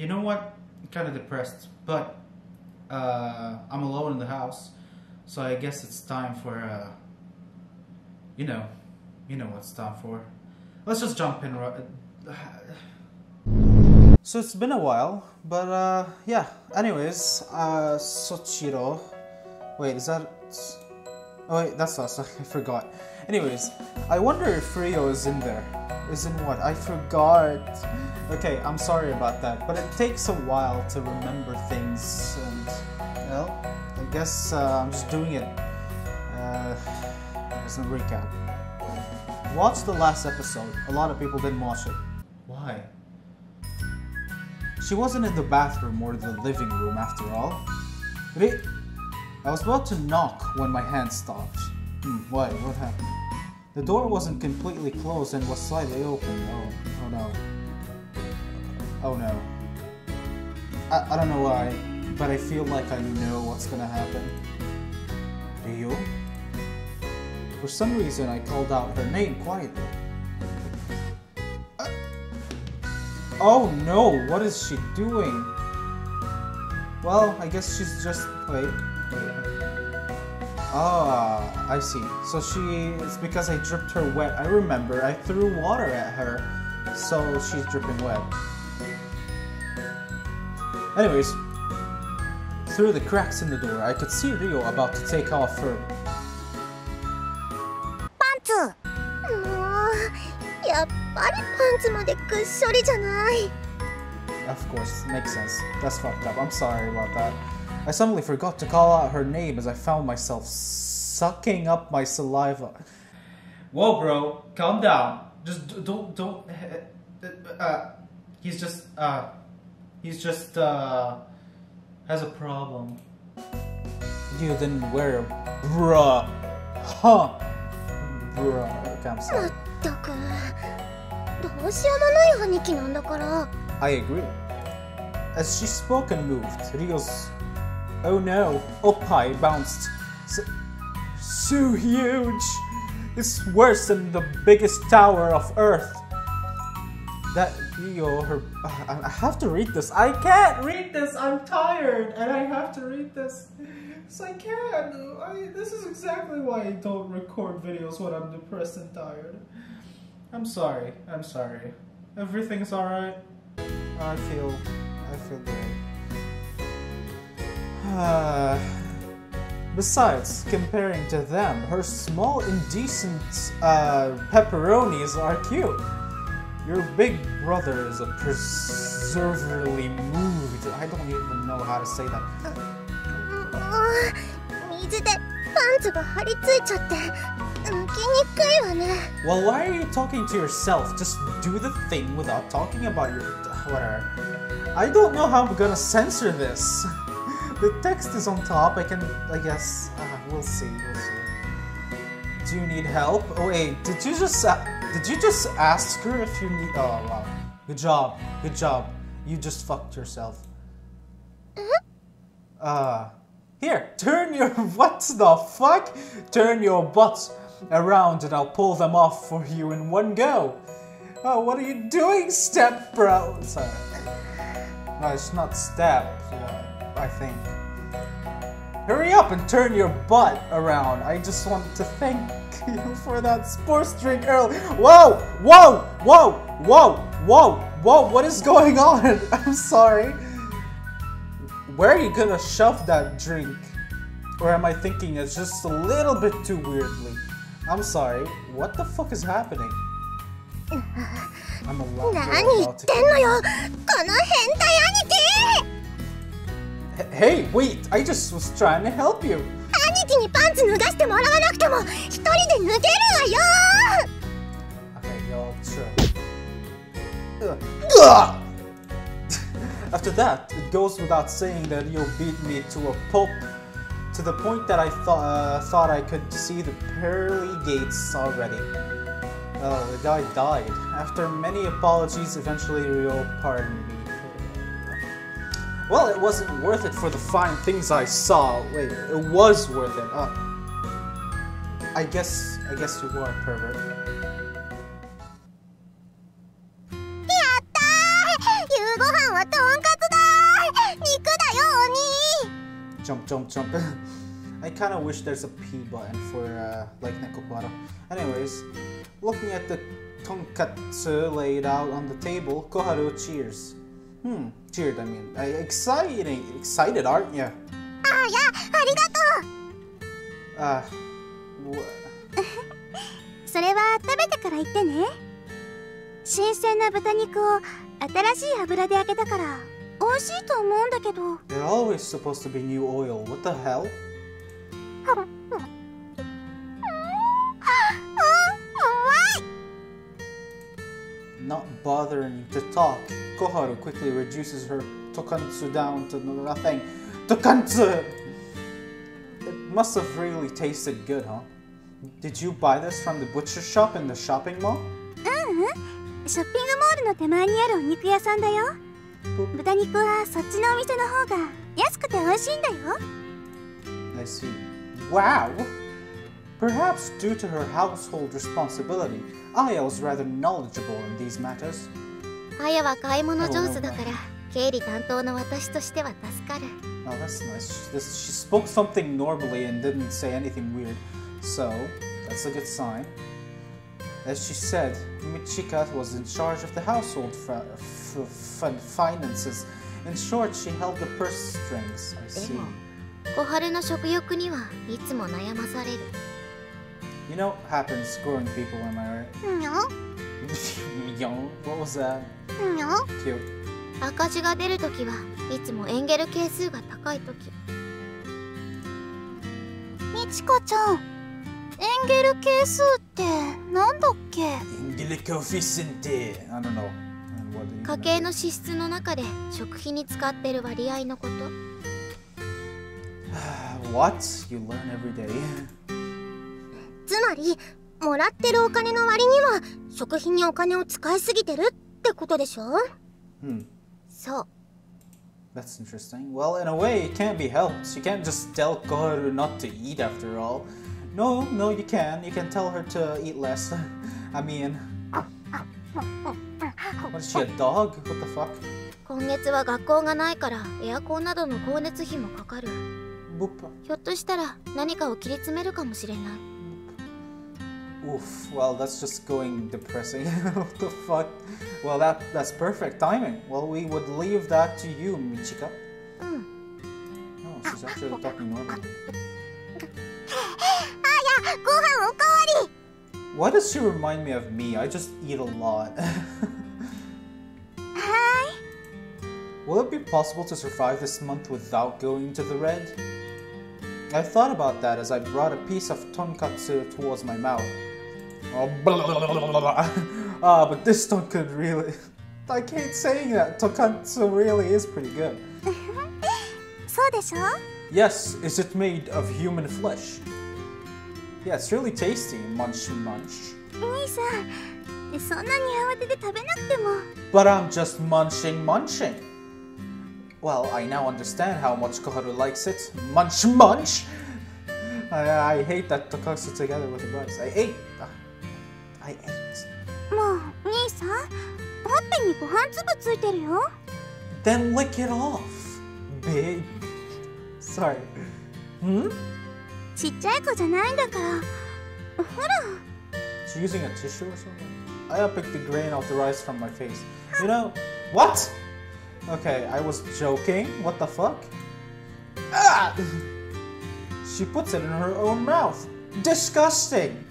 you know what? I'm kind of depressed, but uh, I'm alone in the house, so I guess it's time for, uh, you know, you know what's time for. Let's just jump in. So it's been a while, but uh, yeah. Anyways, uh, Sochiro. Wait, is that? Oh wait, that's us. I forgot. Anyways, I wonder if Rio is in there. Is in what? I forgot. Okay, I'm sorry about that, but it takes a while to remember things, and well, I guess uh, I'm just doing it uh, as a recap. Watch the last episode. A lot of people didn't watch it. Why? She wasn't in the bathroom or the living room after all. Re- I was about to knock when my hand stopped. Hmm, why? What happened? The door wasn't completely closed and was slightly open. Oh, oh no. Oh no. I, I don't know why, but I feel like I know what's gonna happen. Rio? For some reason, I called out her name quietly. Uh, oh no, what is she doing? Well, I guess she's just. Wait. wait. Ah, I see. So she. It's because I dripped her wet. I remember. I threw water at her, so she's dripping wet. Anyways, through the cracks in the door, I could see Rio about to take off her パンツもうやっぱりパンツまでぐっしょりじゃない Of course, makes sense. That's fucked up. I'm sorry about that. I suddenly forgot to call out her name as I found myself sucking up my saliva. Whoa, bro, calm down. Just d- don't don't. Uh, he's just uh, he's just uh, has a problem. You didn't wear a bra, huh? Bruh. Okay, I'm ま sorry. ったくどうしようもない兄貴なんだから I agree. As she spoke and moved, Rio's oh no, up high bounced. So, so huge! It's worse than the biggest tower of Earth. That Rio, her. I have to read this. I can't read this. I'm tired, and I have to read this. Yes, I can. I, this is exactly why I don't record videos when I'm depressed and tired. I'm sorry. I'm sorry. Everything's alright. I feel, I feel great. Uh, besides, comparing to them, her small indecent uh, pepperonis are cute. Your big brother is a preserverly moved. I don't even know how to say that. Well, why are you talking to yourself? Just do the thing without talking about your whatever. I don't know how I'm gonna censor this. The text is on top. I can. I guess. Uh, we'll see. We'll see. Do you need help? Oh wait, did you just uh, did you just ask her if you need? Oh wow, good job, good job. You just fucked yourself. Uh, here, turn your what the fuck? Turn your butts around and I'll pull them off for you in one go. Oh, what are you doing, step bro? Sorry. No, it's not step. uh, I think. Hurry up and turn your butt around. I just want to thank you for that sports drink early. Whoa, whoa, whoa, whoa, whoa, whoa, what is going on? I'm sorry. Where are you gonna shove that drink? Or am I thinking it's just a little bit too weirdly? I'm sorry, what the fuck is happening? I'm a lot Hey, wait! I just was trying to help you. 兄貴にパンツ脱がしてもらわなくても一人で脱げるわよ Okay, yo, sure. Ugh. After that, it goes without saying that you beat me to a pulp, to the point that I thought uh, thought I could see the pearly gates already. Uh, the guy died. After many apologies, eventually Rio pardoned me. Well, it wasn't worth it for the fine things I saw. Wait, it was worth it. Uh, I guess, I guess you were a pervert. Jump, jump, jump. I kind of wish there's a P button for uh, like Nekopara. Anyways, looking at the tonkatsu laid out on the table, Koharu cheers. Hmm, cheered, I mean. Uh, exciting, excited, aren't you? あいやありがと Uh, wh- うそれは食べてから言ってね新鮮な豚肉を新しい油で揚げたから美味しいと思うんだけど they're always supposed to be new oil. What the hell? Not bothering to talk, Koharu quickly reduces her tokatsu down to nothing. Tokatsu! It must have really tasted good, huh? Did you buy this from the butcher shop in the shopping mall? ショッピングモールの手前にあるお肉屋さんだよ豚肉はそっちのお店の方が安くて美味しいんだよ I see. Wow! Perhaps due to her household responsibility, Aya was rather knowledgeable in these matters. あやは買い物上手だから経理担当の私としては助かる Oh, that's nice. She, this, she spoke something normally and didn't say anything weird, so that's a good sign. As she said, Michika was in charge of the household fa- f- f- finances. In short, she held the purse strings. I で see. も小春の食欲にはいつも悩まされる You know, happens growing people, am I right? にょ Yo, what was that? にょ Cute. 赤字が出るときはいつもエンゲル係数が高いときみちこちゃんエンゲル係数ってなんだっけ Ingilicoficente. I don't know. And what do you 家 know? 計の支出の中で食費に使ってる割合のこと What? You learn every day. つまりもらってるお金の割には食費にお金を使いすぎてるってことでしょ Hmm. そう That's interesting. Well, in a way, it can't be helped. You can't just tell Koharu not to eat after all. No, no, you can. You can tell her to eat less. I mean, what is she, a dog? What the fuck? 今月は学校がないからエアコンなどの光熱費もかかる.ひょっとしたら何かを切り詰めるかもしれない Oof, well, that's just going depressing. what the fuck? Well, that, that's perfect timing. Well, we would leave that to you, Michika. Mm. Oh, she's actually talking normally. Why does she remind me of me? I just eat a lot. Hi. Will it be possible to survive this month without going to the red? I thought about that as I brought a piece of tonkatsu towards my mouth. Oh, blah, blah, blah, ah, but this Tonkan really... I hate saying that. Tokatsu really is pretty good. yes, is it made of human flesh? Yeah, it's really tasty. Munch, munch. But I'm just munching, munching. Well, I now understand how much Koharu likes it. Munch, munch! I, I hate that Tokatsu together with the buns. I hate... uh, I ate. もう兄さんほっぺにご飯粒ついてるよ Then lick it off. Big. Sorry. Hmm? ちっちゃい子じゃないんだからほら She using a tissue or something? I picked the grain off the rice from my face. You know what? Okay, I was joking. What the fuck? Ah! She puts it in her own mouth. Disgusting.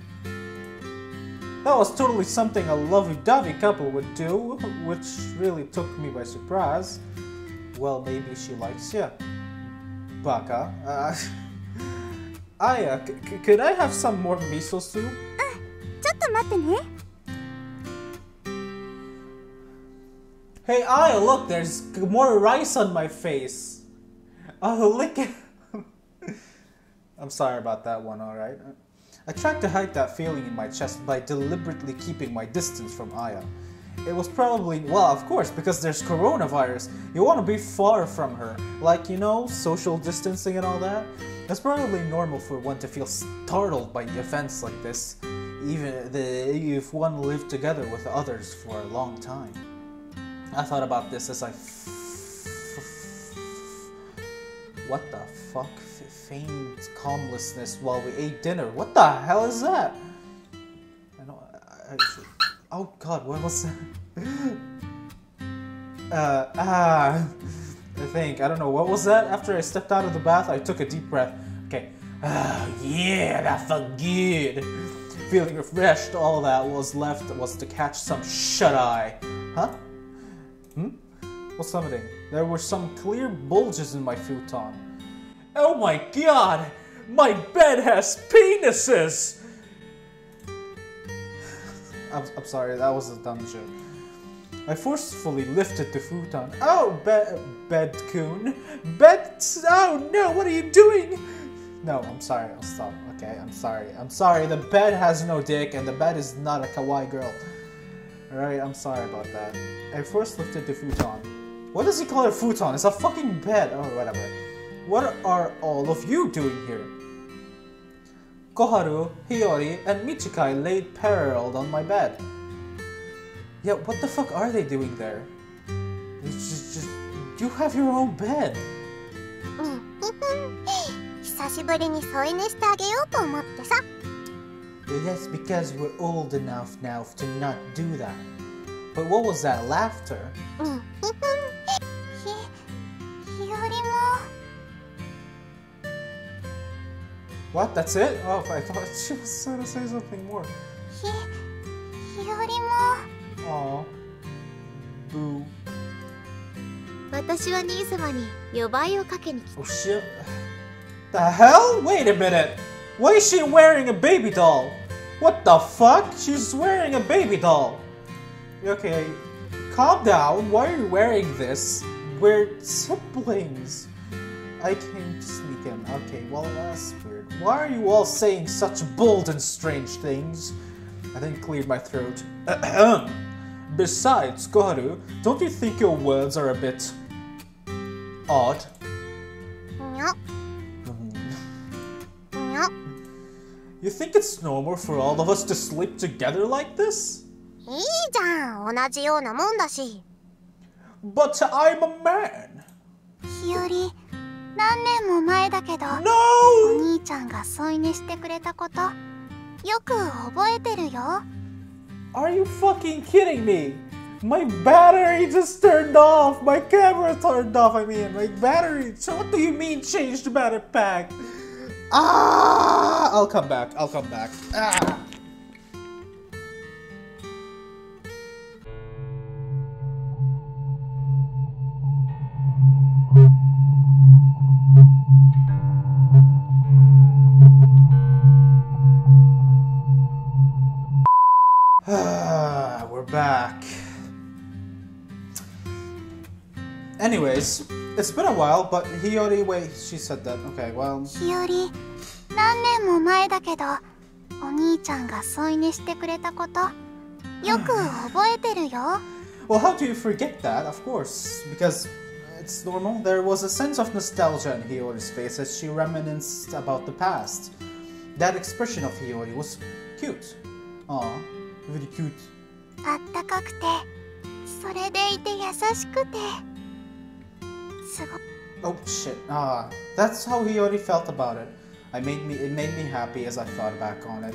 That was totally something a lovey-dovey couple would do, which really took me by surprise. Well, maybe she likes you. Baka. Uh, Aya, could I have some more miso soup? Uh, hey Aya, look, there's more rice on my face. Oh, lick it. I'm sorry about that one, alright? I tried to hide that feeling in my chest by deliberately keeping my distance from Aya. It was probably, well, of course, because there's coronavirus. You want to be far from her. Like, you know, social distancing and all that. It's probably normal for one to feel startled by events like this, even the, if one lived together with others for a long time. I thought about this as I. F- f- what the fuck? Feigned calmlessness while we ate dinner. What the hell is that? I don't. I, I oh God, what was that? uh, ah, I think I don't know what was that. After I stepped out of the bath, I took a deep breath. Okay. Ah, yeah, that felt good. Feeling refreshed, all that was left was to catch some shut eye. Huh? Hmm? What's something? There were some clear bulges in my futon. Oh my god! My bed has penises! I'm, I'm sorry, that was a dumb joke. I forcefully lifted the futon. Oh, be- bed coon. Bed. Oh no, what are you doing? No, I'm sorry, I'll stop. Okay, I'm sorry. I'm sorry, the bed has no dick and the bed is not a kawaii girl. Alright, I'm sorry about that. I first lifted the futon. What does he call it futon? It's a fucking bed. Oh, whatever What are all of you doing here? Koharu, Hiyori, and Michikai laid parallel on my bed. Yeah, what the fuck are they doing there? It's just, just, you have your own bed. うん久しぶりに添い寝してあげようと思ってさ That's because we're old enough now to not do that. But what was that laughter? What? That's it? Oh, I thought she was trying to say something more. ひ日和も Aw. Boo. 私は兄様に予売をかけに来 Oh shit. The hell? Wait a minute. Why is she wearing a baby doll? What the fuck? She's wearing a baby doll. Okay, calm down. Why are you wearing this? We're siblings. I came to sneak in. Okay, well, that's weird. Why are you all saying such bold and strange things? I then cleared my throat. Ahem. Besides, Koharu, don't you think your words are a bit odd? にょにょ You think it's normal for all of us to sleep together like this? いいじゃん同じようなもんだし But I'm a man. 日和 何年も前だけど No! お兄ちゃんが添い寝してくれたことよく覚えてるよ Are you fucking kidding me? My battery just turned off. My camera turned off. I mean, my battery. So what do you mean change the battery pack? Ah! I'll come back. I'll come back. Ah! Ah, Anyways, it's been a while, but Hiyori, wait, she said that. Okay, well, 日和何年も前だけどお兄ちゃんが添い寝してくれたことよく覚えてるよ well, how do you forget that? Of course, because it's normal. There was a sense of nostalgia in Hiyori's face as she reminisced about the past. That expression of Hiyori was cute. Aw, really cute. あったかくてそれでいて優しくてすご Oh shit. Ah, that's how Hiyori felt about it. I made me it made me happy as I thought back on it.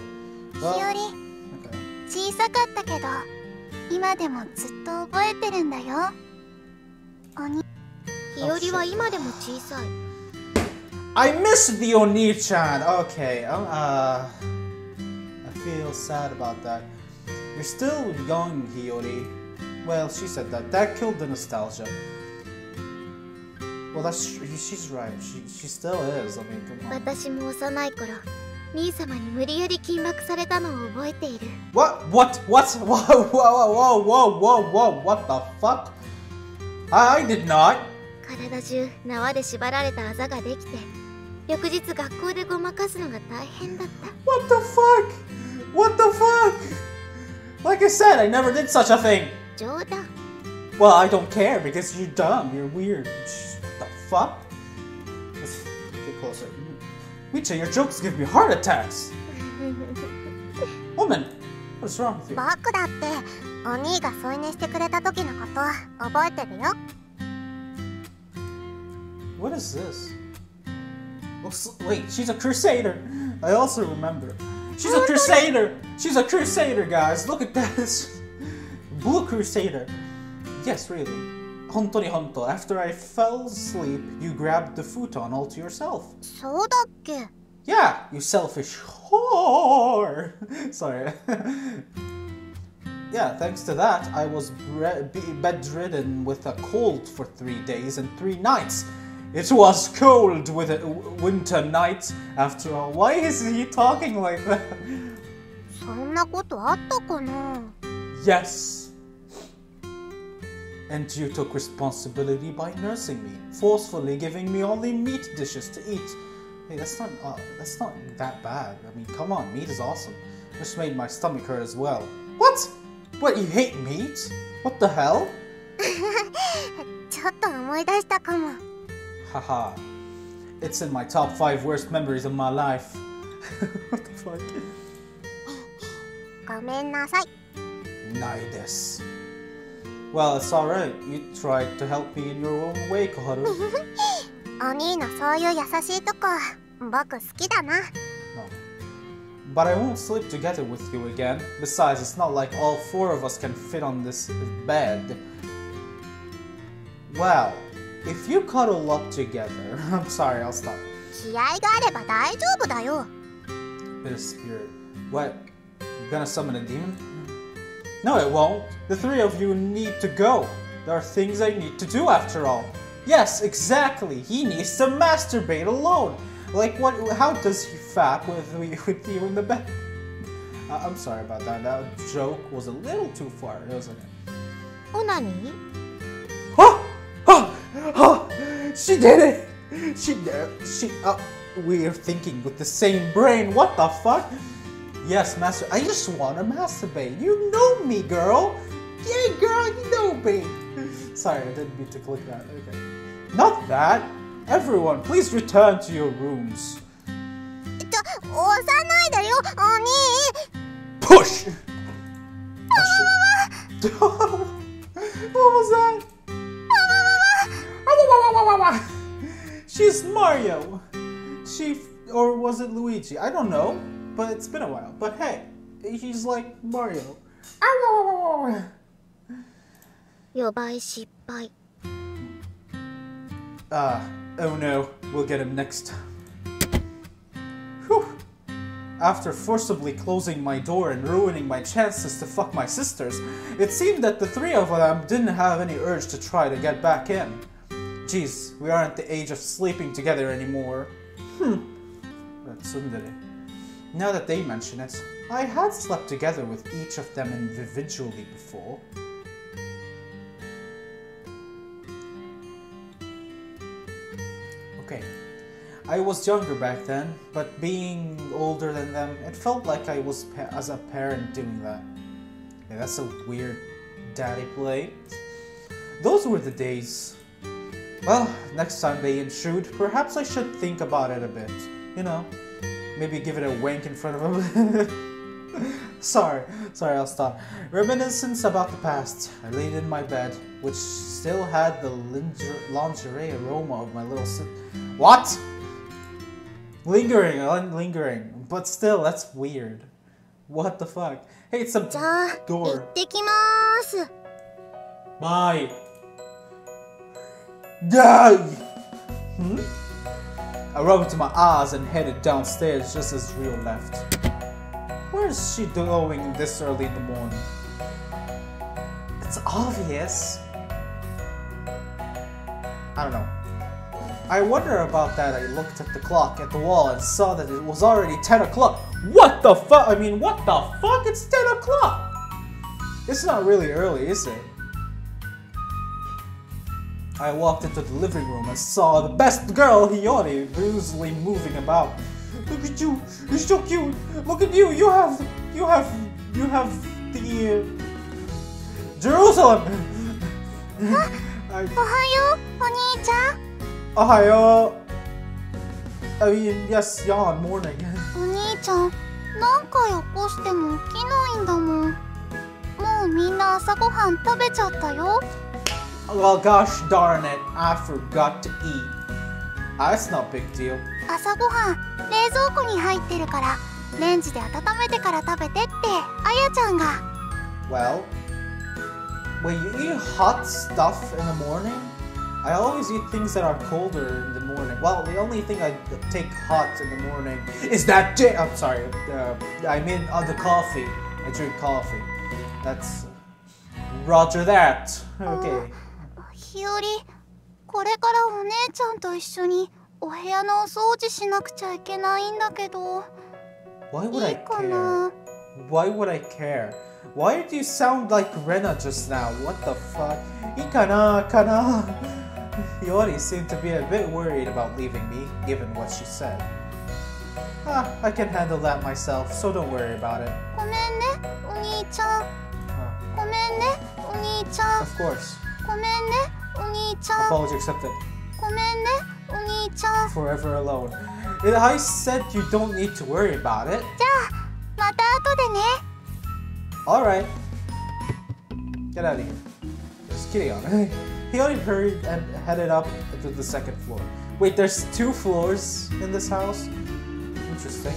日 Well, 和 okay. 小さかったけど今でもずっと覚えてるんだよおに日和は今でも小さい I miss the Oni-chan. Okay. Um, uh, I feel sad about that. You're still young, Hiyori. Well, she said that. That killed the nostalgia. Well, that's tr- she's right. She she still is. I mean, come on. 私も幼い頃兄様に無理やり金幕されたのを覚えている What? What? What? Whoa! Whoa! Whoa! Whoa! Whoa! Whoa! What the fuck? I, I did not. 体中縄で縛られたあざができて翌日学校でごまかすのが大変だった What the fuck? What the fuck? Like I said, I never did such a thing. 冗談 Well, I don't care because you're dumb. You're weird. What the fuck? Let's get closer. Micha, your jokes give me heart attacks. Woman, what is wrong with you? 僕だってお兄が添い寝してくれた時のこと覚えてるよ What is this? Wait, she's a crusader. I also remember. She's a crusader. She's a crusader, guys. Look at this. Blue crusader. Yes, really. Hontoni honto. After I fell asleep, you grabbed the futon all to yourself. そうだっけ Yeah, you selfish whore. Sorry. yeah, thanks to that, I was bre- be- bedridden with a cold for three days and three nights. It was cold with a w- winter night. After all, why is he talking like that? そんなことあったかな Yes. And you took responsibility by nursing me, forcefully giving me only meat dishes to eat. Hey, that's not uh, that's not that bad. I mean, come on, meat is awesome. Just made my stomach hurt as well. What? What? You hate meat? What the hell? ちょっと思い出したかも Haha. It's in my top five worst memories of my life. what the fuck? ごめんなさい Nidus. Well, it's alright. You tried to help me in your own way, Koharu. お兄のそういう優しいとこ僕好きだな No. But I won't sleep together with you again. Besides, it's not like all four of us can fit on this bed. Well, if you cuddle up together. I'm sorry, I'll stop. 気合があれば大丈夫だよ Bit of spirit. What? You gonna summon a demon? No, it won't. The three of you need to go. There are things I need to do after all. Yes, exactly. He needs to masturbate alone. Like what? How does he fap with with you in the bed? Uh, I'm sorry about that. That joke was a little too far, wasn't it? Onani. Oh, oh, oh! She did it. She did. She. Uh, we're thinking with the same brain. What the fuck? Yes, master. I just want to masturbate. You know me, girl. Yeah, girl, you know me. Sorry, I didn't mean to click that. Okay. Not that. Everyone, please return to your rooms. Push! Oh, what was that? She's Mario. She or was it Luigi? I don't know but it's been a while. But hey, he's like Mario. Ah, uh, oh no, we'll get him next time. Whew. After forcibly closing my door and ruining my chances to fuck my sisters, it seemed that the three of them didn't have any urge to try to get back in. Jeez, we aren't the age of sleeping together anymore. Hmm. That's Tsundere. Now that they mention it, I had slept together with each of them individually before. Okay. I was younger back then, but being older than them, it felt like I was as a parent doing that. Yeah, that's a weird daddy play. Those were the days. Well, next time they intrude, perhaps I should think about it a bit. You know, Maybe give it a wank in front of him. sorry, sorry, I'll stop. Reminiscence about the past. I laid in my bed, which still had the lingerie aroma of my little What? Lingering, lingering. But still, that's weird. What the fuck? Hey, it's a door. Bye. Die! Hmm? I rubbed my eyes and headed downstairs just as Rio left. Where is she going this early in the morning? It's obvious. I don't know. I wonder about that. I looked at the clock at the wall and saw that it was already 10 o'clock. What the fuck? I mean, what the fuck? It's 10 o'clock! It's not really early, is it? I walked into the living room and saw the best girl, Hiyori, busily moving about. Look at you! You're so cute! Look at you! You have, you have, you have the uh, Jerusalem. I, おはようお兄ちゃん Ohayo. I mean, yes, yawn, morning. お兄ちゃん何回起こしても起きないんだもんもうみんな朝ごはん食べちゃったよ Well, gosh darn it, I forgot to eat. Ah, it's no big deal. 朝ごはん冷蔵庫に入ってるからレンジで温めてから食べてってあやちゃんが Well, when you eat hot stuff in the morning, I always eat things that are colder in the morning. Well, the only thing I take hot in the morning is that j- I'm sorry, uh, I mean uh, the coffee. I drink coffee. That's Roger that. Okay. 日和これからお姉ちゃんと一緒にお部屋のお掃除しなくちゃいけないんだけど Why would い I いか care? な Why would I care? Why do you sound like Rena just now? What the fuck? Ikana, kana. Yori seemed to be a bit worried about leaving me, given what she said. Ah, I can handle that myself, so don't worry about it. ごめんねお兄ちゃん Ah, ごめんねお兄ちゃん of course. ごめんね お兄ちゃん Apology accepted. ごめんねお兄ちゃん Forever alone. And I said you don't need to worry about it. じゃあまた後でね Alright. Get out of here. Just kidding on. he only hurried and headed up to the second floor. Wait, there's two floors in this house? Interesting.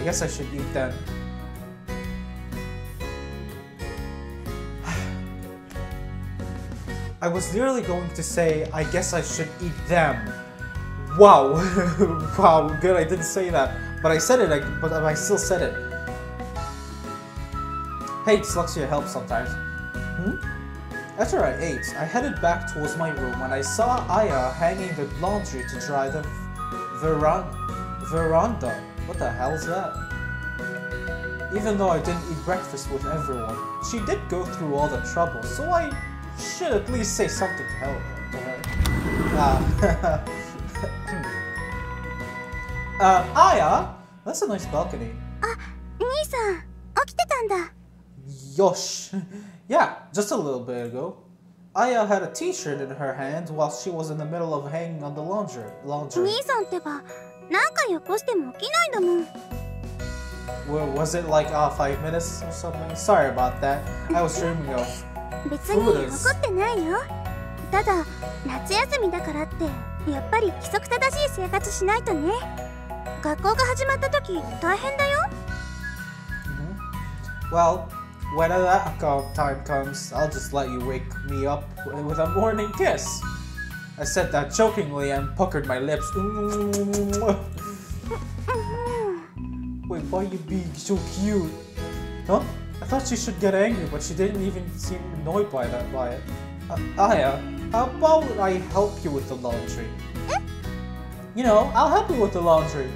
I guess I should eat them. I was literally going to say, I guess I should eat them. Wow. wow, good, I didn't say that. But I said it, I, but I still said it. Hey, dyslexia helps sometimes. Hmm? After I ate, I headed back towards my room when I saw Aya hanging the laundry to dry the veran- veranda. What the hell is that? Even though I didn't eat breakfast with everyone, she did go through all the trouble, so I should at least say something to help her. Uh, hmm. uh, Aya, that's a nice balcony. Ah, Nia-san, Yosh. yeah, just a little bit ago. Aya had a t-shirt in her hand while she was in the middle of hanging on the laundry. laundry. Where was it like uh, five minutes or something? Sorry about that. I was dreaming of 別に怒ってないよただ夏休みだからってやっぱり規則正しい生活しないとね学校が始まった時大変だよ Well, when that time comes, I'll just let you wake me up with a morning kiss. I said that jokingly and puckered my lips. Wait, why you being so cute? Huh? I thought she should get angry, but she didn't even seem annoyed by that by it. Uh, Aya, how about I help you with the laundry? You know, I'll help you with the laundry.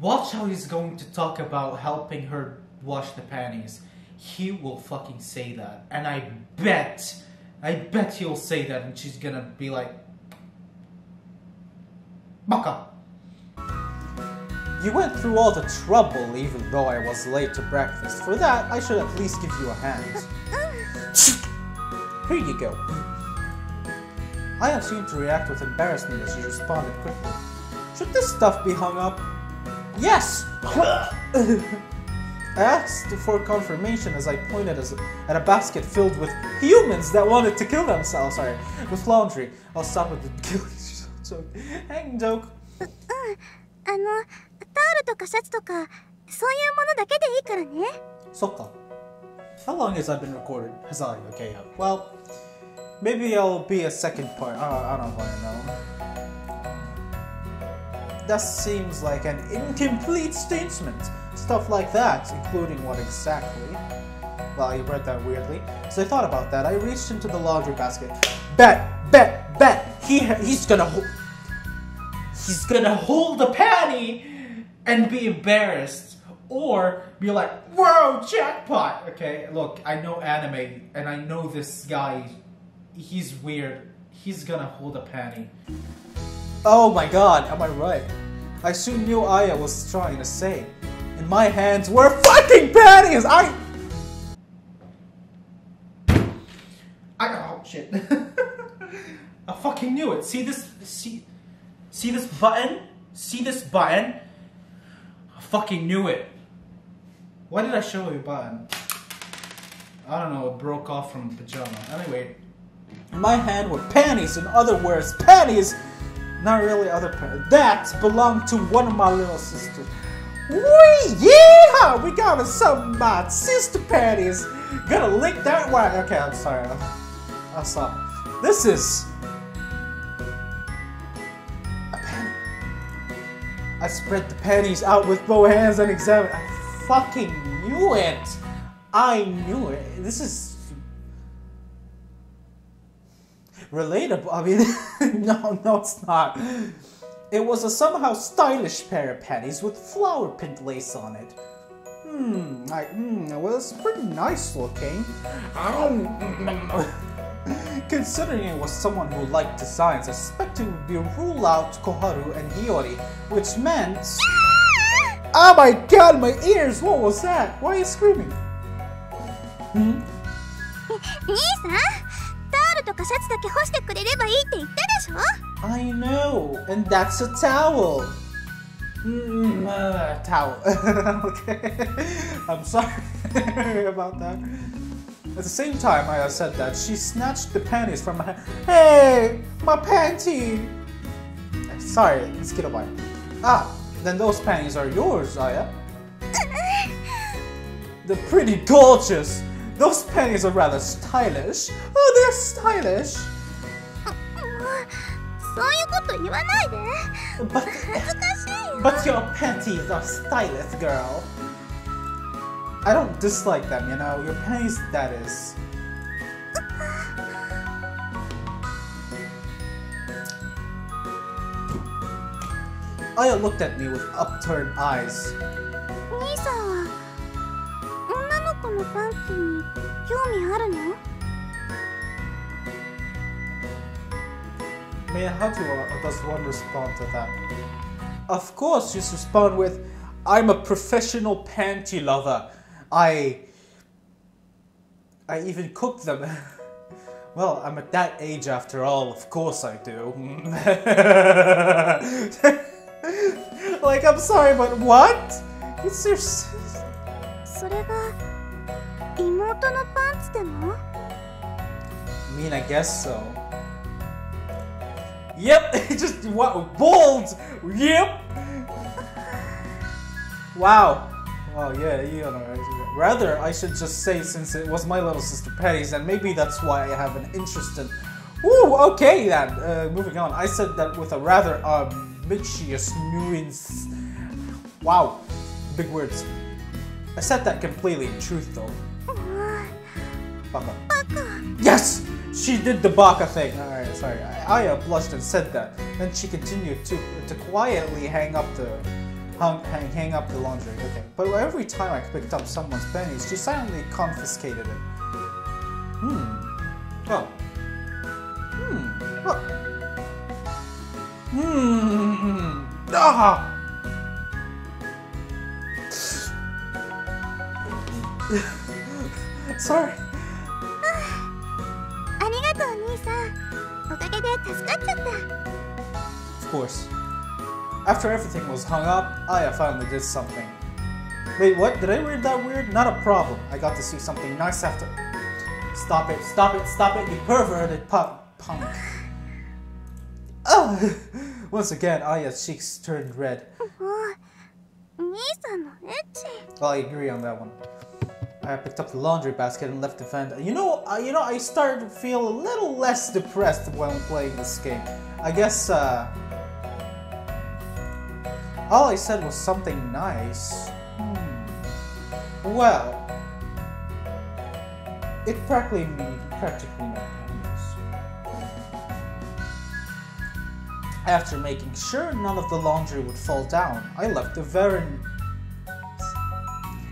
Watch how he's going to talk about helping her wash the panties. He will fucking say that. And I bet, I bet he'll say that and she's gonna be like, Baka. You went through all the trouble even though I was late to breakfast. For that, I should at least give you a hand. Here you go. I seemed to react with embarrassment as she responded quickly. Should this stuff be hung up? Yes! I asked for confirmation as I pointed as at a basket filled with humans that wanted to kill themselves. Sorry, with laundry. I'll stop with the kill joke. Hang joke. Uh, uh, あのタオルとかシャツとかそういうものだけでいいからね Sokka. How long has I been recorded? Has I? Okay, yeah. Well, maybe I'll be a second part. Uh, I don't want to know. That seems like an incomplete statement. Stuff like that, including what exactly. Well, I read that weirdly. So I thought about that. I reached into the laundry basket. Bet, bet, bet. He he's gonna hold. He's gonna hold the panty and be embarrassed, or be like, "Whoa, jackpot!" Okay, look, I know anime, and I know this guy. He's weird. He's gonna hold a penny. Oh my god, am I right? I soon knew Aya was trying to say. In my hands were fucking panties! I. I got oh shit. I fucking knew it. See this see see this button? See this button? I fucking knew it. Why did I show you a button? I don't know, it broke off from the pajama. Anyway, in my hand were panties, in other words, panties Not really other panties. That belonged to one of my little sisters. Wee! Yeah! We got us some of my sister panties. Gonna lick that one. Okay, I'm sorry. I'll, I'll stop. This is I spread the panties out with both hands and examined. I fucking knew it. I knew it. This is relatable. I mean, no, no, it's not. It was a somehow stylish pair of panties with flower print lace on it. Hmm, I, hmm, was pretty nice looking. Considering it was someone who liked designs, I suspected it would be rule out Koharu and Hiyori, which meant... Oh my god, my ears! What was that? Why are you screaming? Hmm? 兄さんタオルとかシャツだけ干してくれればいいって言ったでしょ I know, and that's a towel. Mm, uh, towel. okay, I'm sorry about that. at the same time I said that, she snatched the panties from my hand. Hey! My panty! Sorry, Skittlebite. Ah, then those panties are yours, Aya. They're pretty gorgeous! Those panties are rather stylish. Oh, they're stylish! But, but your panties are stylish, girl. I don't dislike them, you know? Your pennies, that is. Aya looked at me with upturned eyes. Maya, how does one respond to that? Of course, you respond with, I'm a professional panty lover. I. I even cook them. well, I'm at that age after all, of course I do. like, I'm sorry, but what? It's your. s- それが妹のパンツでも I mean, I guess so. Yep, it just what bold. Yep. Wow. Oh yeah, you. Right? Rather, I should just say since it was my little sister Patty's, and maybe that's why I have an interest in. Ooh, okay then. Uh, moving on. I said that with a rather um, ambitious nuance. Wow, big words. I said that completely in truth though. Baka. Yes! She did the baka thing. Alright, sorry. I, I blushed and said that. Then she continued to to quietly hang up the hung, hang, hang up the laundry. Okay. But every time I picked up someone's pennies, she silently confiscated it. Hmm. Oh. Hmm. Oh. Hmm. Ah! Sorry. ありがとう兄さんおかげで助かっちゃった Of course. After everything was hung up, Aya finally did something. Wait, what? Did I read that weird? Not a problem. I got to see something nice after. Stop it, stop it, stop it, you perverted pup punk. Oh! Once again, Aya's cheeks turned red. Well, I agree on that one. I picked up the laundry basket and left the fan. You know, uh, you know, I started to feel a little less depressed when playing this game. I guess, uh, all I said was something nice. Hmm. Well, it practically mean practically meant pennies. After making sure none of the laundry would fall down, I left the very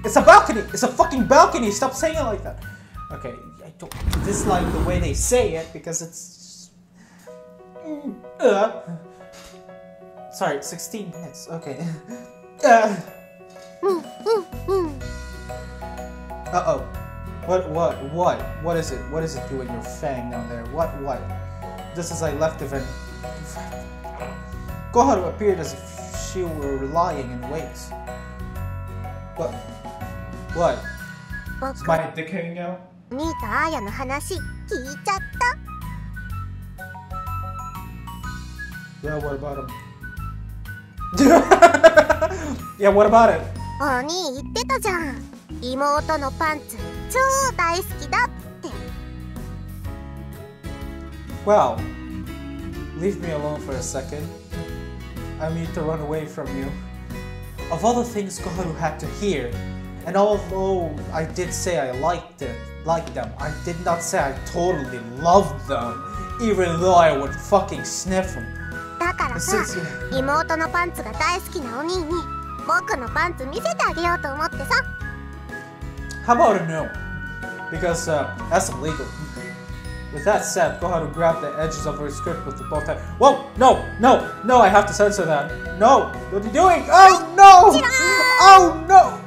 it's a balcony! It's a fucking balcony! Stop saying it like that! Okay, I don't dislike the way they say it because it's. Mm, Uh. Sorry, 16 minutes. Okay. Uh-oh. What, what, what? What is it? What is it doing your fang down there? What, what? Just as I left the vent... Goharu appeared as if she were lying in wait. What? What? Is my dick hanging out? Yeah, what about him? yeah, what about it? お兄言ってたじゃん妹のパンツ超大好きだって Well, leave me alone for a second. I need to run away from you. Of all the things Koharu had to hear, and although I did say I liked it, liked them, I did not say I totally loved them, even though I would fucking sniff them. だからさ Since you- 妹のパンツが大好きなお兄に僕のパンツ見せてあげようと思ってさ How about a no? Because uh, that's illegal. With that said, Koharu grabbed the edges of her skirt with the both hands. Whoa! No! No! No! I have to censor that. No! What are you doing? Oh no! Oh no!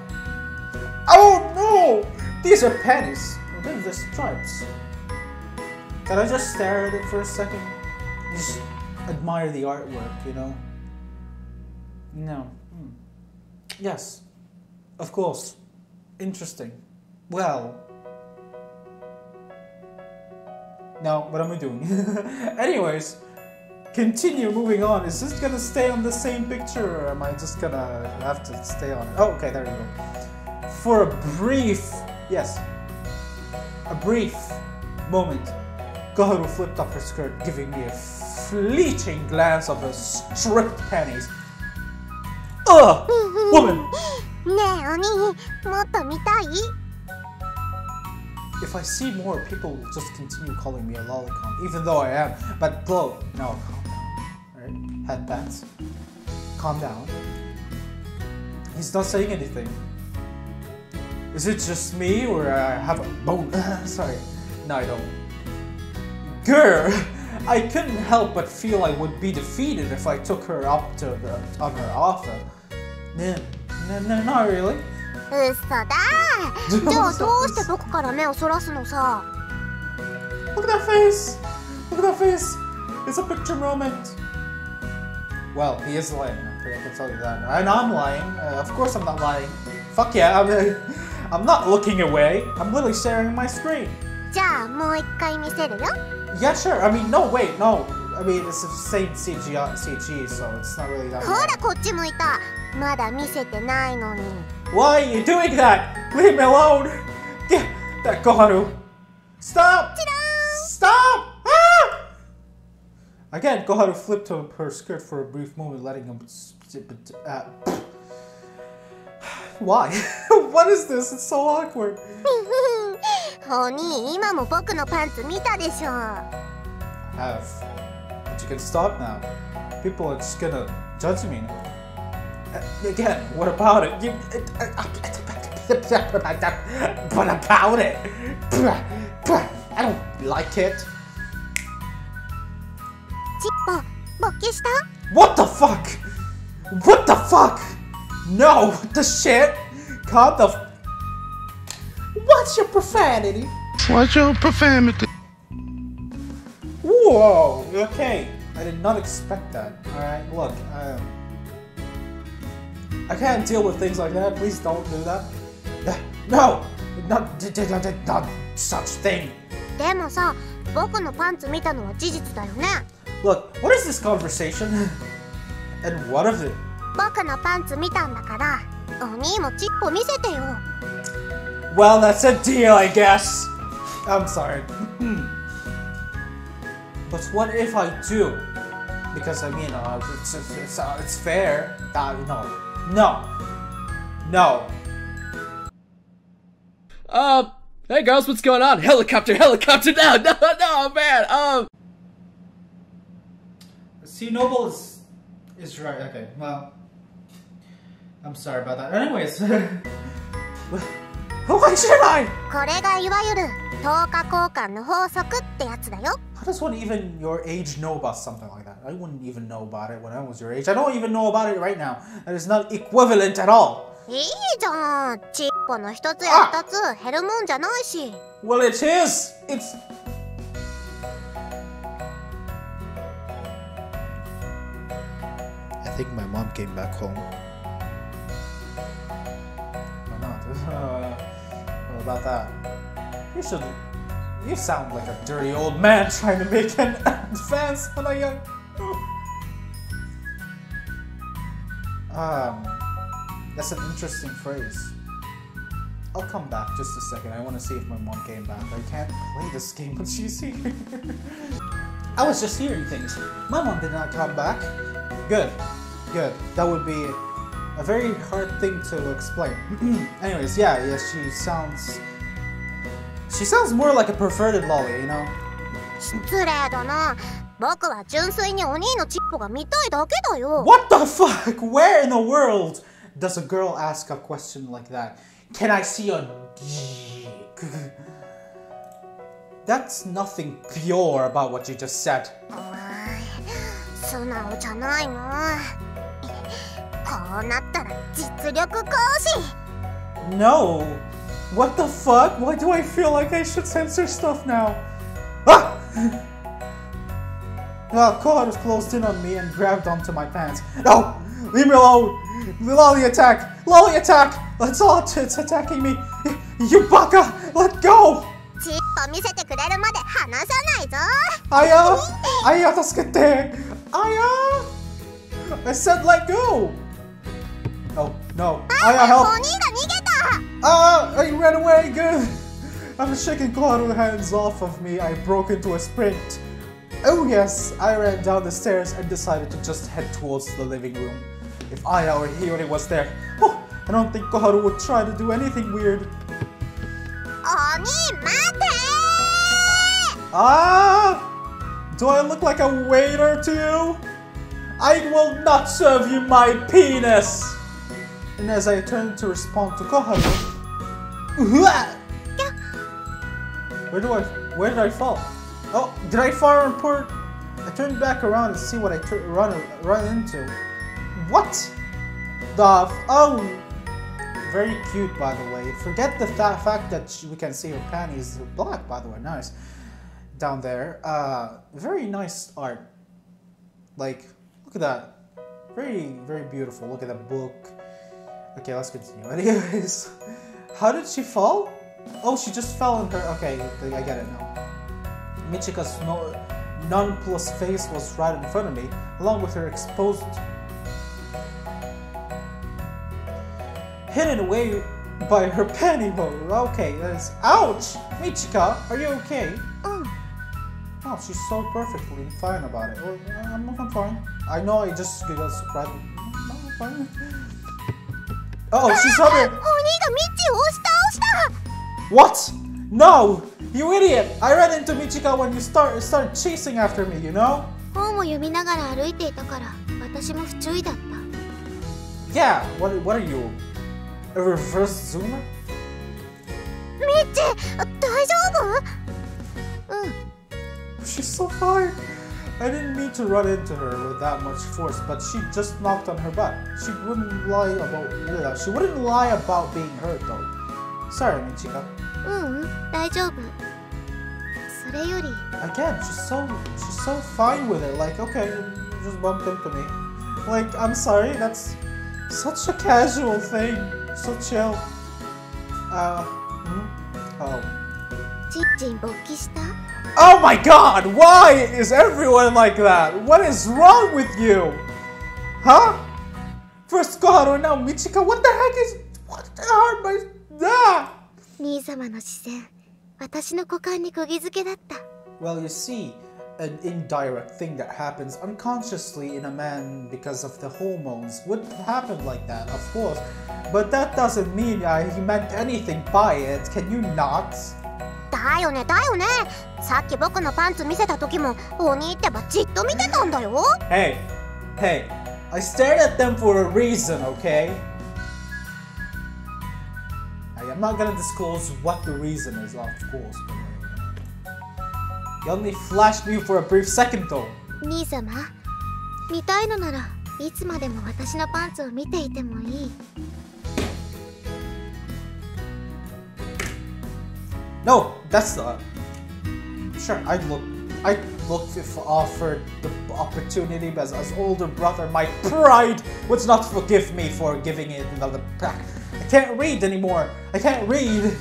Oh no! These are panties. Well, they're the stripes. Can I just stare at it for a second? Just admire the artwork, you know? No. Hmm. Yes. Of course. Interesting. Well. Now, what am I doing? Anyways, continue moving on. Is this gonna stay on the same picture or am I just gonna have to stay on it? Oh, okay, there you go. For a brief, yes, a brief moment, Koharu flipped up her skirt, giving me a fleeting glance of a stripped panties. Ugh! Woman! If I see more, people will just continue calling me a lolicon, even though I am. But glow, no, calm down. right? Headbands. Calm down. He's not saying anything. Is it just me or I have a bone? Sorry. No, I don't. Girl! I couldn't help but feel I would be defeated if I took her up to the on her offer. No, no, no, not really. 嘘だじゃあどうして僕から目をそらすのさ Look at that face! Look at that face! It's a picture moment! Well, he is lying, okay, I can tell you that. And I'm lying. Uh, of course I'm not lying. Fuck yeah, I'm, uh, I'm not looking away. I'm literally staring at my screen. じゃあもう一回見せるよ yeah, sure. I mean, no, wait, no. I mean, it's the same CG, CG, so it's not really that. ほら、こっち向いた。まだ見せてないのに。Why are you doing that? Leave me alone. Get that Koharu. Stop. Stop. Ah! Again, Koharu flipped up her skirt for a brief moment, letting him. Uh, why? what is this? It's so awkward. お兄今も僕のパンツ見たでしょ Have. But you can stop now. People are just gonna judge me. Uh, Again, what about it? You, but about it? I don't like it. チッポ勃起した What the fuck? What the fuck? No, what the shit? God the. F- What's your profanity? What's your profanity? Whoa, okay. I did not expect that. Alright, look, um, I can't deal with things like that. Please don't do that. No! Not, d- d- d- not such thing. でもさ僕のパンツ見たのは事実だよね Look, what is this conversation? and what of it? 僕のパンツ見たんだからお兄もチッポ見せてよ Well, that's a deal, I guess. I'm sorry. but what if I do? Because I mean, uh, it's it's, it's, uh, it's fair. Uh, no, no, no. Uh, hey girls, what's going on? Helicopter, helicopter, no, no, no, man, um. See, Noble is is right. Okay, well, I'm sorry about that. Anyways, why should I? これがいわゆる10日交換の法則ってやつだよ How does one even your age know about something like that? I wouldn't even know about it when I was your age. I don't even know about it right now. That is not equivalent at all. いいじゃんチッポの一つや二つ減るもんじゃないし Well, it is. It's. I think my mom came back home. Uh, about that? You should. You sound like a dirty old man trying to make an advance on a young. Um, that's an interesting phrase. I'll come back just a second. I want to see if my mom came back. I can't play this game when she's here. I was just hearing things. My mom did not come back. Good. Good. That would be a very hard thing to explain. Anyways, yeah, yeah, she sounds... She sounds more like a perverted lolly, you know? 失礼だな僕は純粋にお兄のチッポが見たいだけだよ What the fuck? Where in the world does a girl ask a question like that? Can I see your dick? That's nothing pure about what you just said. おい素直じゃないな こうなったら実力行使 No! What the fuck? Why do I feel like I should censor stuff now? Ah! Well, Koharu's closed in on me and grabbed onto my pants. No! Leave me alone! Lolly attack! Lolly attack! That's all it's, it's attacking me! You baka! Let go! チッポ見せてくれるまで離さないぞ Aya! Aya, tasukete! Aya! I said let go! Oh, no. I got help. Ah, I ah, ah, ran away. Good. I'm shaking Claudio hands off of me. I broke into a sprint. Oh yes, I ran down the stairs and decided to just head towards the living room. If I or Hiyori was there, oh, I don't think Koharu would try to do anything weird. Oni, mate! Ah! Do I look like a waiter to you? I will not serve you my penis! And as I turned to respond to Koharu, where do I, where did I fall? Oh, did I fall on port? I turned back around to see what I run run into. What? The oh, very cute by the way. Forget the fa- fact that she- we can see her panties black by the way. Nice down there. Uh, very nice art. Like, look at that. Very, very beautiful. Look at that book. Okay, let's continue. Anyways, how did she fall? Oh, she just fell on her. Okay, I get it now. Michika's no, nonplussed face was right in front of me, along with her exposed. Hidden away by her pantyhose. Okay, that's. Ouch! Michika, are you okay? うん Oh, she's so perfectly fine about it. Well, I'm, I'm fine. I know I just got surprised. I'm fine. Oh, she's holding. What? No! You idiot! I ran into Michika when you start started chasing after me, you know? Yeah, what, what are you? A reverse zoomer? Michi, She's so hard. I didn't mean to run into her with that much force, but she just knocked on her butt. She wouldn't lie about she wouldn't lie about being hurt though. Sorry, Michika. Mm-hmm. Again, she's so she's so fine with it. Like, okay, you just bumped into me. Like, I'm sorry, that's such a casual thing. So chill. Uh, hmm? Oh. チッチン勃起した Oh my god! Why is everyone like that? What is wrong with you? Huh? First Koharu, now Michika. What the heck is? What the heart my? Ah! 兄様の視線私の股間に釘付けだった Well, you see, an indirect thing that happens unconsciously in a man because of the hormones would happen like that, of course. But that doesn't mean uh, he meant anything by it. Can you not? だよねだよねさっき僕のパンツ見せた時もお兄ってばじっと見てたんだよ Hey, hey, I stared at them for a reason, okay? I am not gonna disclose what the reason is, of course. You only flashed me for a brief second, though. 兄様見たいのならいつまでも私のパンツを見ていてもいい No, that's the. Sure, I'd look. I'd look if offered the opportunity, but as, as older brother, my pride would not forgive me for giving it another crack. I can't read anymore. I can't read.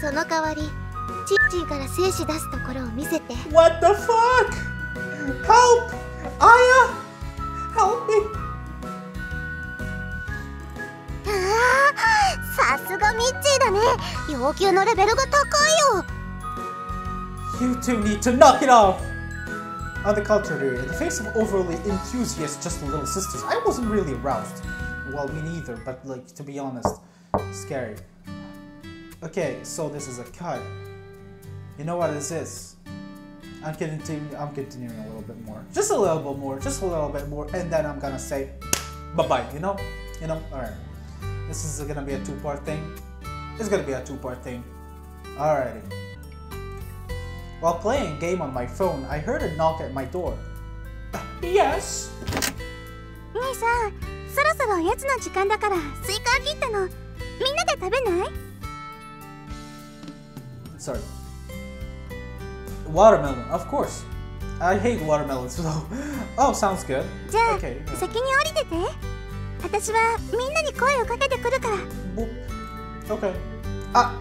その代わりチッチンから精子出すところを見せて What the fuck? Help! Aya! Help me! さすがミッチーだね要求のレベルが高いよ You two need to knock it off! On the contrary, in the face of overly enthusiastic just little sisters, I wasn't really aroused. Well, me neither, but like, to be honest, scary. Okay, so this is a cut. You know what this is? I'm continuing, I'm continuing a little bit more. Just a little bit more, just a little bit more, and then I'm gonna say bye-bye, you know? You know? Alright. This is gonna be a two-part thing. It's gonna be a two-part thing. Alrighty. While playing a game on my phone, I heard a knock at my door. Yes? 兄さんそろそろおやつの時間だからスイカを切ったのみんなで食べない Sorry. Watermelon, of course. I hate watermelons though. oh, sounds good. じゃあ、 Okay. yeah. 先に降りてて 私はみんなに声をかけてくるから. Okay. Ah.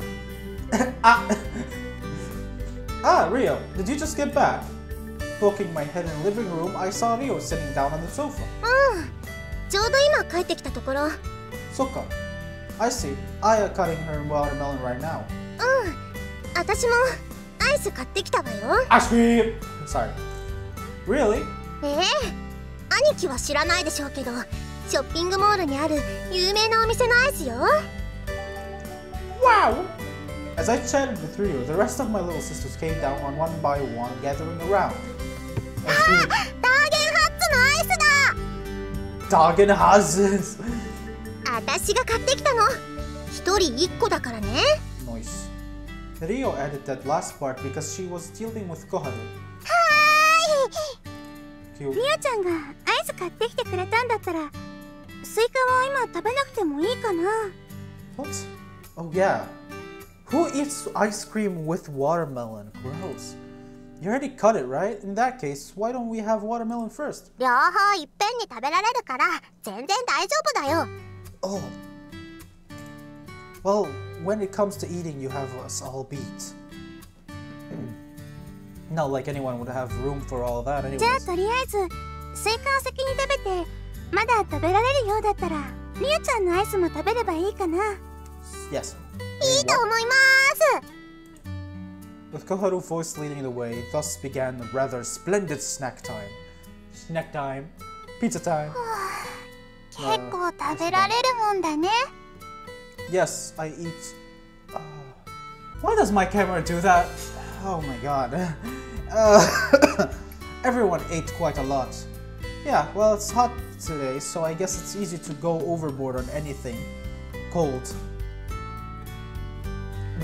ah. ah, Rio, did you just get back? Poking my head in the living room, I saw Rio sitting down on the sofa. ちょうど今帰ってきたところ Soka. I see. Aya cutting her watermelon right now. 私もアイス買ってきたわよ Ice cream! Sorry. Really? ええ兄貴は知らないでしょうけどショッピングモールにある有名なお店のアイスよ。Wow! As I chatted with Ryu, the rest of my little sisters came down on one by one, gathering around. ああ、ダーゲンハッツのアイスだ。ダーゲンハッツ私が買ってきたの。一人一個だからね。Nice. Rio added that last part because she was dealing with Koharu ice, スイカは今食べなくてもいいかな What? Oh yeah. Who eats ice cream with watermelon? Gross. You already cut it, right? In that case, why don't we have watermelon first? 両方いっぺんに食べられるから全然大丈夫だよ Oh. Well, when it comes to eating, you have us all beat. Not like anyone would have room for all that, じゃあ anyways. とりあえずスイカを先に食べて まだ食べられるようだったらみおちゃんのアイスも食べればいいかな Yes. いいと思います With Koharu voice leading the way, thus began a rather splendid snack time. Snack time. Pizza time. 結構食べられるもんだね Yes, I eat. Uh, why does my camera do that? Oh my god. Uh, everyone ate quite a lot. Yeah, well, it's hot today, so I guess it's easy to go overboard on anything cold.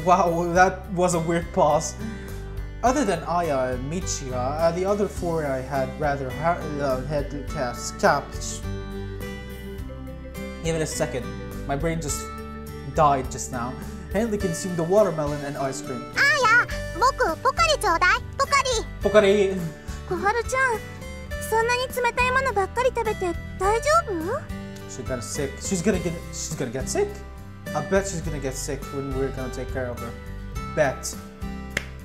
Wow, that was a weird pause. Other than Aya and Michiya, uh, the other four I had rather ha- uh, had cast caps. Give it a second. My brain just died just now. Henley consumed the watermelon and ice cream. あーや僕ポカリちょうだいポカリ Pokari! 小春ちゃん そんなに冷たいものばっかり食べて大丈夫 She got sick. She's gonna get. She's gonna get sick. I bet she's gonna get sick when we're gonna take care of her. Bet.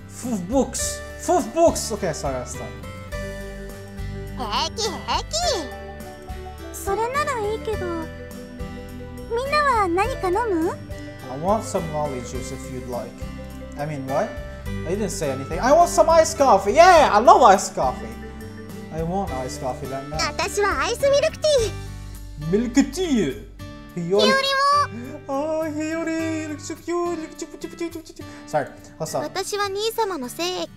Foof books. Foof books. Okay, sorry, I'll stop. 平気平気それならいいけどみんなは何か飲む I want some lolly juice if you'd like. I mean, what? I didn't say anything. I want some iced coffee. Yeah, I love iced coffee. I want iced coffee right now. 私はアイスミルクティー Milk tea. 日和 Hiyori. も Oh, Hiyori. Look so cute. Look so cute, cute, cute, cute. Sorry, what's up? 私は兄様の精液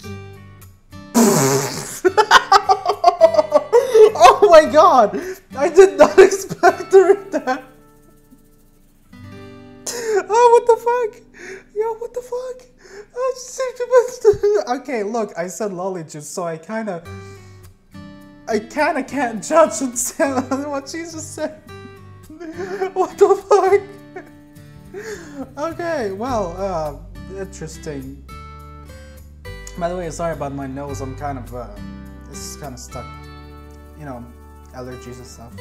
oh my god! I did not expect to read that. Oh, what the fuck? Yo, what the fuck? Oh, shit, okay, look, I said lolly juice, so I kind of, I kind of can't judge and say what just said. what the fuck? okay, well, uh, interesting. By the way, sorry about my nose. I'm kind of, uh, it's kind of stuck. You know, allergies and stuff.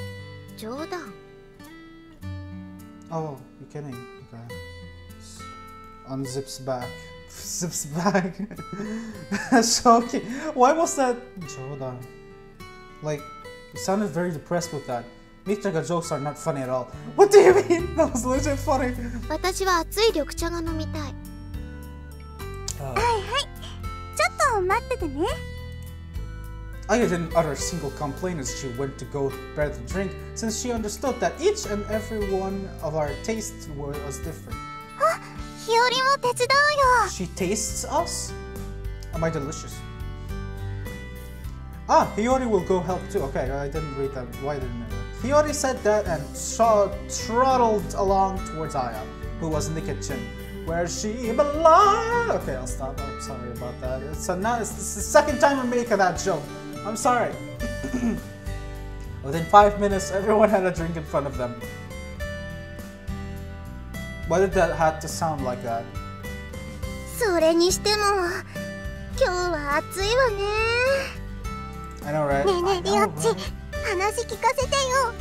冗談 Oh, you're kidding. Okay. Unzips back. Zips back. Shocking. Why was that Jodan? Like, you sounded very depressed with that. Michika jokes are not funny at all. What do you mean? That was legit funny. 私は熱い緑茶が飲みたい Uh, はいはいちょっと待っててね Aya didn't utter a single complaint as she went to go prepare the drink, since she understood that each and every one of our tastes were was different. 日和も手伝うよ She tastes us? Am I delicious? Ah, Hiyori will go help too. Okay, I didn't read that. Why didn't I? read? Hiyori said that and tro- trottled along towards Aya, who was in the kitchen, where she belonged. Okay, I'll stop. I'm sorry about that. It's, a, not, it's, it's the second time I'm making that joke. I'm sorry. Within five minutes, everyone had a drink in front of them. Why did that have to sound like that? それにしても今日は暑いわね I know, right? ねえね I えリ know, オッチ right? 話聞かせてよ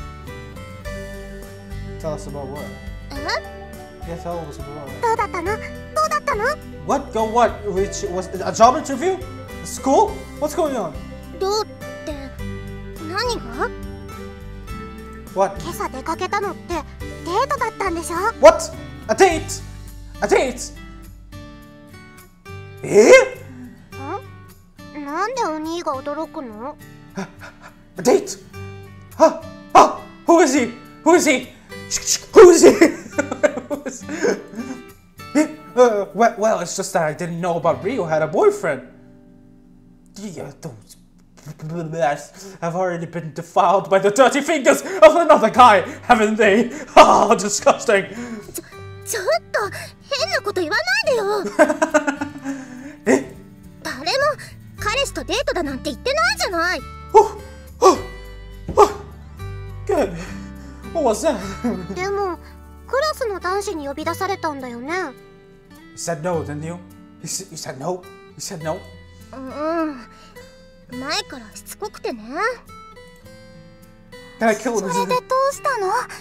Tell us about what? え Yeah, tell us about what. どうだったのどうだったの What? Go what? Which was it a job interview? School? What's going on? どうって何が What? 今朝出かけたのってデートだったんでしょ What? A date? A date? Eh? んなんでお 兄が驚くの A date? Huh? Huh? Who is he? Who is he? Shh, shh, Who is he? Who is- Eh, uh, well, well, it's just that I didn't know about Rio had a boyfriend. Yeah, those have already been defiled by the dirty fingers of another guy, haven't they? Oh, disgusting. ちょっと変なこと言わないでよえ誰も 彼氏とデートだなんて言ってないじゃない Oh, oh, oh. Good. What was that? でもクラスの男子に呼び出されたんだよね He said no, didn't you? He, s- he said no? He said no? うん前からしつこくてね Can I kill そ him? れでどうしたのなんて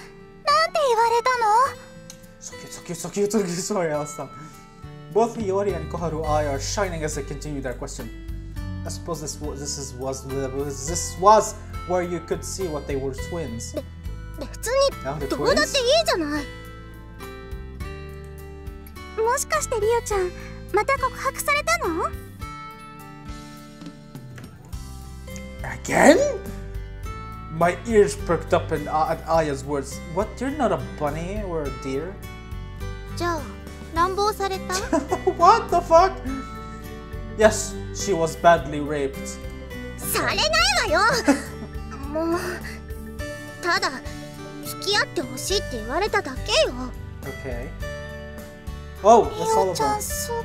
言われたの So cute, so cute, so cute, so cute. Sorry, I'll stop. Both Hiyori and Koharu Ai are shining as they continue their question. I suppose this was this is was this was where you could see what they were twins. 別 Now に the どうだってい twins? いじゃないもしかしてリオちゃんまた告白されたの Again? My ears perked up in, uh, at Aya's words. What? You're not a bunny or a deer? じゃあ乱暴された what the fuck? Yes, she was badly raped. されないわよ もうただ付き合ってほしいって言われただけよ Okay. Oh, ちゃ.んすご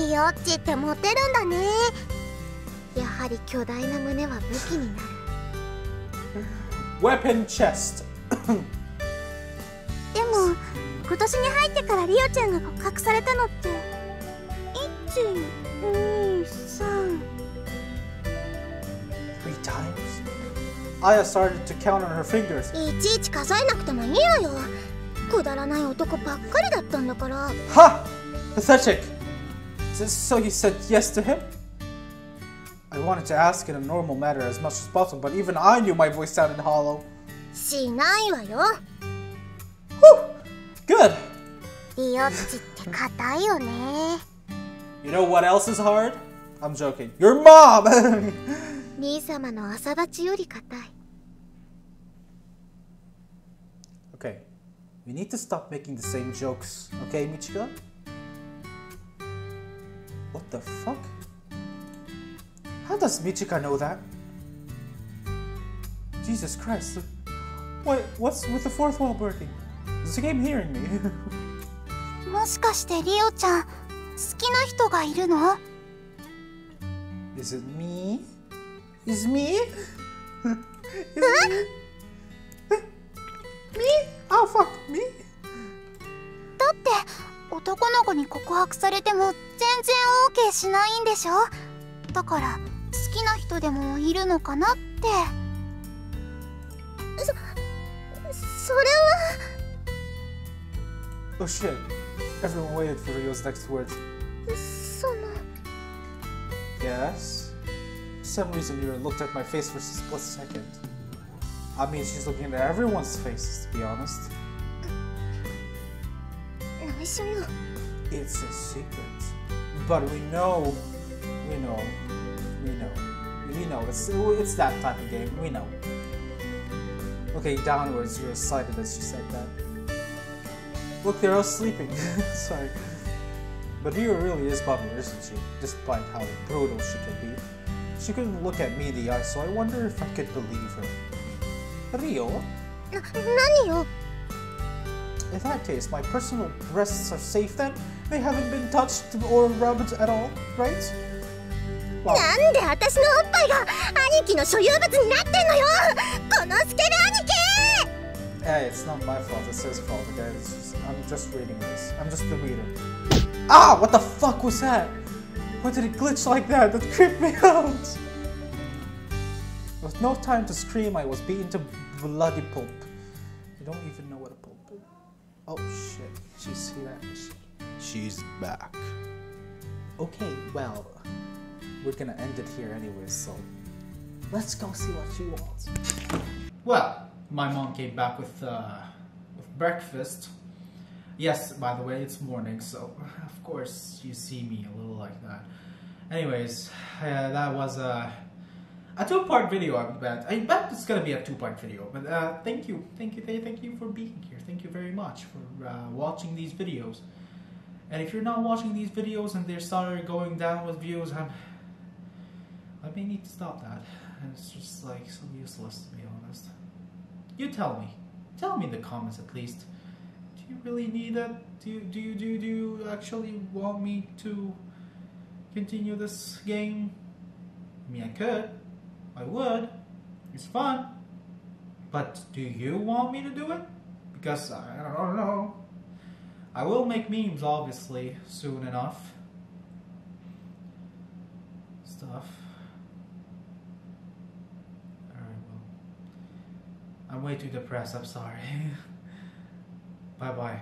いリオッチってモテるんだねやはり巨大な胸は武器になる Weapon chest. でも今年に入ってからリオちゃんが告白されたのって123 Three times? Aya started to count on her fingers. いちいち数えなくてもいいわよくだらない男ばっかりだったんだから Ha! Pathetic! So, so you said yes to him? I wanted to ask in a normal manner as much as possible, but even I knew my voice sounded hollow. しないわよ Whew! Good! リオッチって硬いよね You know what else is hard? I'm joking. Your mom! 兄様の朝立ちより硬い okay. We need to stop making the same jokes, okay, Michika? What the fuck? How does Michika know that? Jesus Christ. Wait, what's with the fourth wall breaking? Is the game hearing me? もしかしてリオちゃん好 きな人がいるの？Is it me? Is me? Is me? me? Oh fuck, me? だって男の子に告白されても全然 OK しないんでしょ？だから好きな人でもいるのかなってそそれ Oh shit. Everyone waited for Rio's next words. Yes? For some reason, you looked at my face for a split second. I mean, she's looking at everyone's faces, to be honest. It's a secret. But we know, we know, we know, we know. It's, it's that type of game, we know. Okay, downwards, You're excited as she said that. Look, they're all sleeping. Sorry. But Rio really is bubbly, isn't she? Despite how brutal she can be. She couldn't look at me in the eye, so I wonder if I could believe her. Rio? な何よ In that case, my personal breasts are safe then? They haven't been touched or rubbed at all, right? Wow. なんで私のおっぱいが兄貴の所有物になってんのよこのスケベ兄貴 Hey, it's not my fault, it's his fault, okay? It's just, I'm just reading this. I'm just the reader. Ah! What the fuck was that? Why did it glitch like that? That creeped me out! With no time to scream, I was beaten to bloody pulp. You don't even know what a pulp is. Oh shit. See that? She's back. Okay, well, we're gonna end it here anyway, so let's go see what she wants. Well, my mom came back with uh, with breakfast. Yes, by the way, it's morning, so of course you see me a little like that. Anyways, uh, that was a a two-part video. I bet. I bet it's gonna be a two-part video. But uh, thank you, thank you, thank you for being here. Thank you very much for uh, watching these videos. And if you're not watching these videos and they started going down with views, I'm, I may need to stop that. And it's just like so useless to honest. You tell me. Tell me in the comments at least. Do you really need that? Do you, do you, do you, do you actually want me to continue this game? I mean, I could. I would. It's fun. But do you want me to do it? Because I don't know. I will make memes, obviously, soon enough. Stuff. Alright, well. I'm way too depressed, I'm sorry. bye bye.